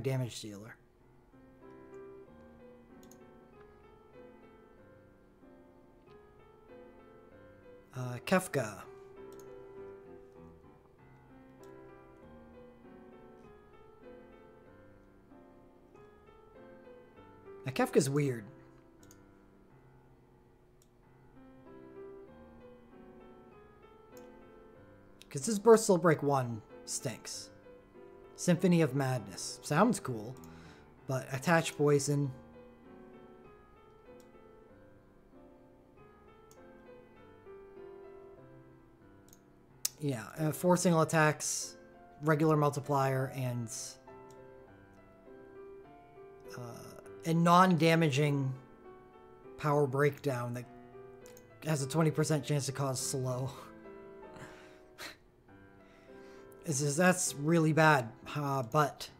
damage dealer. Uh, Kefka. Now, Kefka's weird. Because this Burst Break 1 stinks. Symphony of Madness. Sounds cool, but attach poison. Yeah, uh, four single attacks, regular multiplier, and uh, a non-damaging power breakdown that has a 20% chance to cause slow. Just, that's really bad, uh, but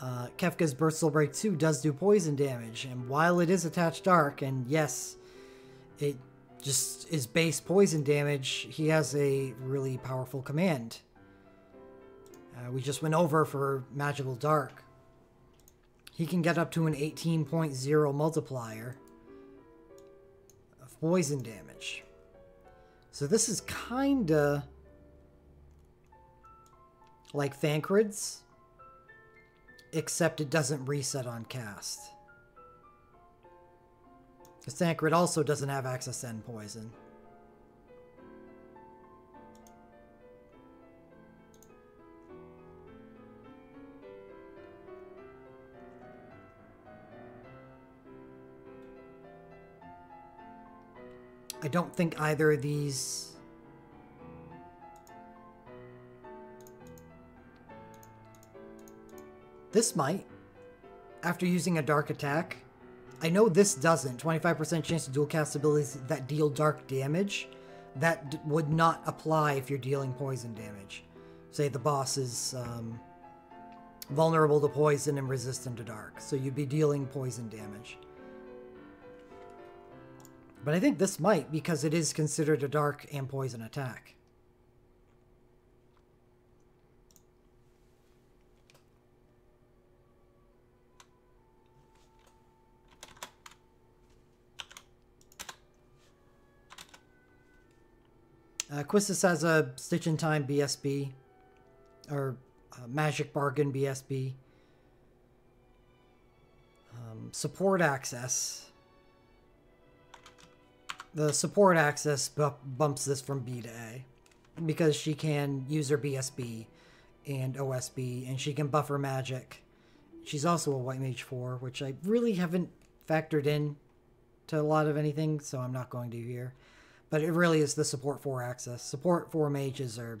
uh, Kefka's Burst Soul Break 2 does do poison damage, and while it is attached dark, and yes, it just is base poison damage, he has a really powerful command. Uh, we just went over for Magical Dark. He can get up to an 18.0 multiplier of poison damage. So this is kinda like Thancred's, except it doesn't reset on cast. Because Thancred also doesn't have access to end poison. I don't think either of these... This might, after using a dark attack. I know this doesn't. 25% chance to dual cast abilities that deal dark damage. That would not apply if you're dealing poison damage. Say the boss is um, vulnerable to poison and resistant to dark. So you'd be dealing poison damage. But I think this might because it is considered a dark and poison attack. Uh, Quistis has a Stitch in Time BSB, or uh, Magic Bargain BSB. Um, support access. The support access bumps this from B to A because she can use her BSB and OSB and she can buffer magic. She's also a White Mage 4, which I really haven't factored in to a lot of anything, so I'm not going to here. But it really is the support 4 access. Support 4 mages are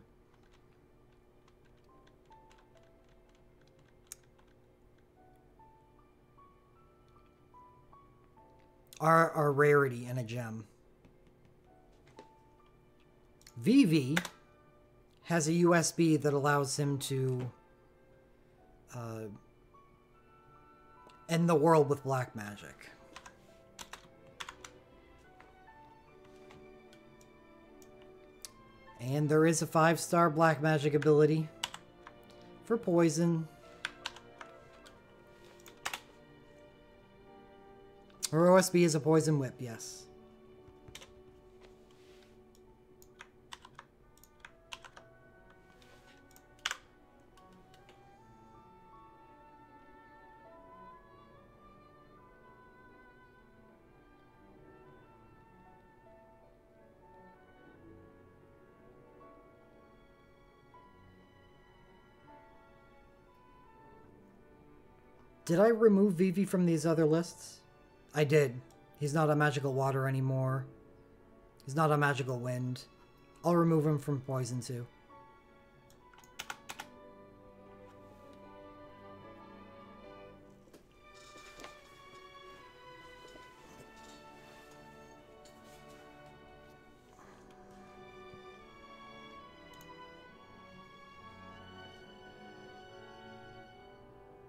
are a rarity and a gem. Vivi has a USB that allows him to uh, end the world with black magic. And there is a five-star black magic ability for poison. Her OSB is a poison whip, yes. Did I remove Vivi from these other lists? I did. He's not a magical water anymore. He's not a magical wind. I'll remove him from poison too.